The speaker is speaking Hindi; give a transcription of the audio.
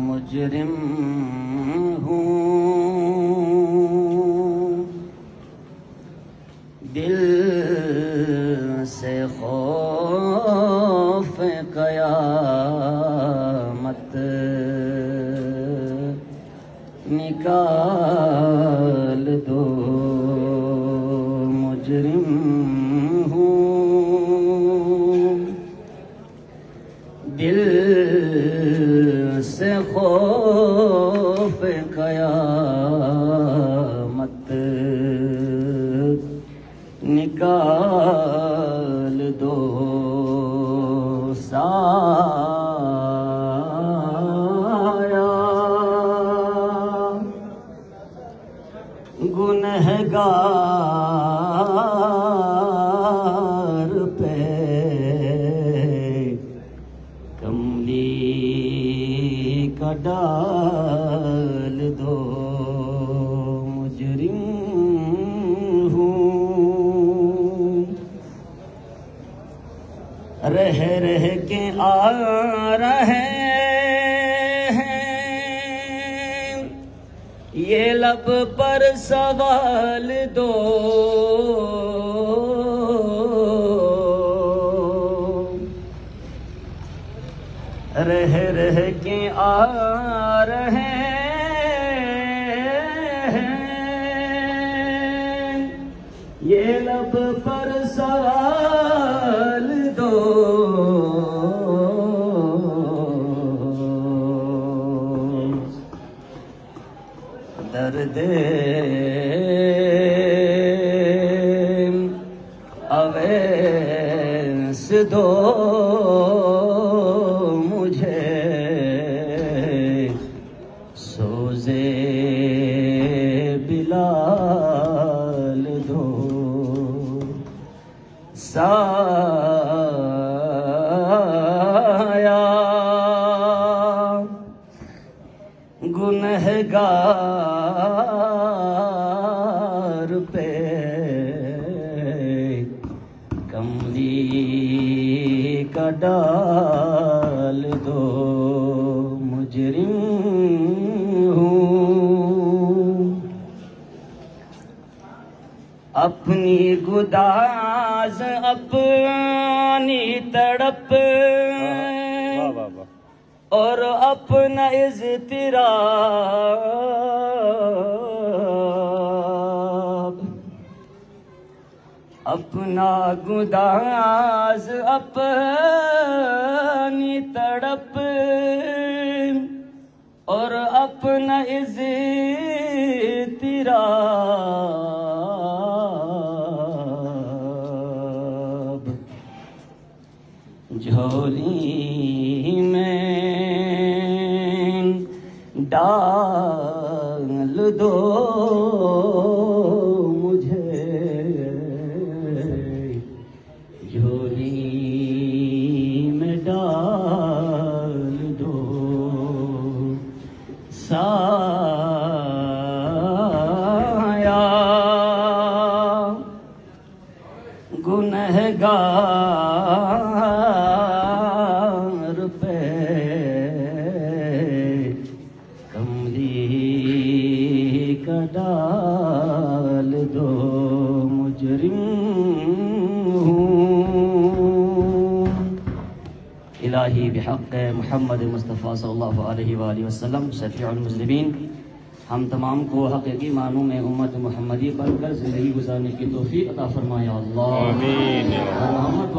मुजरिम हूँ। दिल से खौफ कयामत निकाल दो मुजरिम हूँ। दिल से खौफ कयामत। निकाल दो साया। गुनहगार डाल दो मुजरिम हूँ। रह रह के आ रहे ये लब पर सवाल दो। रह रह के आ रहे ये लब पर सवाल दो। दर्द अवैस दो। बिलाल दो साया गुनहगार पे कमली का अपनी गुदाज अपनी तड़प। और अपना इज़्तिराब अपना गुदाज अपनी तड़प। और अपना इज़्तिराब झोली में डाल दो मुझे। झोली में डाल दो। साया गुनहगार पे कमली का डाल दो मुजरिम इलाही बहक़ मोहम्मद मुस्तफ़ा सल्लल्लाहु अलैहि वसल्लम, शफ़ीउल मुज़लिमीन हम तमाम को हकीकी मानों में उम्मत मोहम्मदी बनकर ज़िंदगी गुजारने की तोफ़ी अता फरमाया अल्लाह। मोहम्मद